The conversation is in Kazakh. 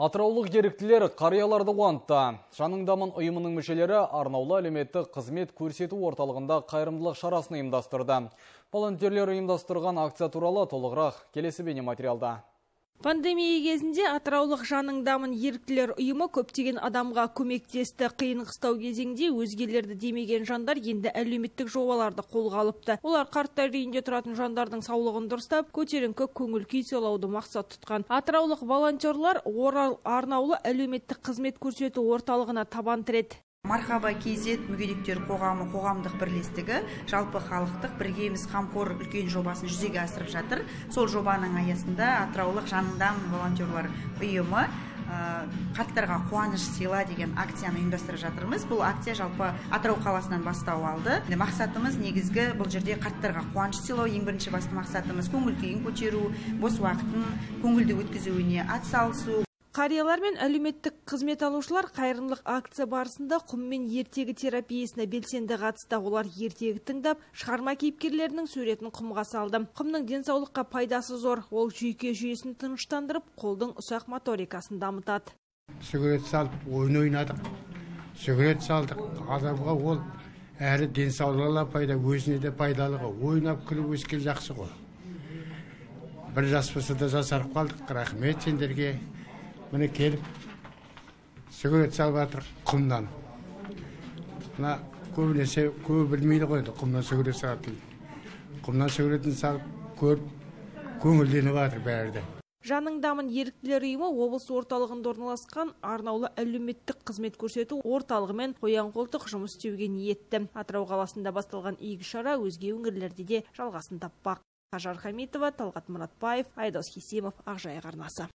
Атыраулық еріктілер қарияларды қуантты. Жаныңдамын ұйымының мүшелері арнаулы әлеуметтік қызмет көрсету орталығында қайырымдылық шарасын ұйымдастырды. Волонтерлер ұйымдастырған акция туралы толығырақ келесі бейне материалда. Пандемия кезінде атыраулық жаныңдамын еріктілер ұйымы көптеген адамға көмектесті. Қиын қыстау кезеңде өзгелерді демеген жандар енді әлеуметтік жобаларды қолға алыпты. Олар қарттар үйінде тұратын жандардың саулығын дұрыстап, көтеріңкі көңіл күй сыйлауды мақсат тұтқан. Атыраулық волонтерлар Орал арнаулы әлеуметтік қызмет көрсету орталығына табан тіреді. Мархаба kz мүгедектер қоғамы қоғамдық бірлестігі жалпы халықтық біргеміз қамқор үлкен жобасын жүзеге асырып жатыр. Сол жобаның аясында атыраулық жаныңдамын волонтерлар ұйымы қарттарға қуаныш сыйла деген акцияны ұйымдастырып жатырмыз. Бұл акция жалпы атырау қаласынан бастау алды. Мақсатымыз негізгі бұл жерде қарттарға қуаныш сыйлау. Ең бірінші басты мақсатымыз көңіл күйін көтеру бос уақытын көңілді өткізуіне атсалысу. Қариялар мен әлеуметтік қызмет алушылар қайырымдылық акция барысында құм мен ертегі терапиясына белсенді қатысты. Олар ертегі тыңдап, шығарма кейіпкерлерінің суретін құмға салды. Құмның денсаулыққа пайдасы зор. Ол жүйке жүйесін тыныштандырып, қолдың ұсақ моторикасын дамытады. Сүгірет салып, ойын ойнадық. Сүгірет салдық. Адамға ол әрі денсаулығына пайда, өзіне де пайдалы ғой. Ойнап күліп өскен жақсы ғой. Бір жас болса да жасарып қалдық. Рахмет сендерге міне келіп сүгірет салып жатыр құмнан. Мына көбінесе көбі білмейді ғой енді құмнан сүгірет салады дейді құмнан сүгіретін салып көріп көңілденіп жатыр бәрі де. Жаныңдамын еріктілер ұйымы облыс орталығында орналасқан арнаулы әлеуметтік қызмет көрсету орталығымен қоян қолтық жұмыс істеуге ниетті. Атырау қаласында басталған игі шара өзге өңірлерде де жалғасын таппақ. Ажар хамитова талғат мұратбаев айдос хисимов ақжайық арнасы.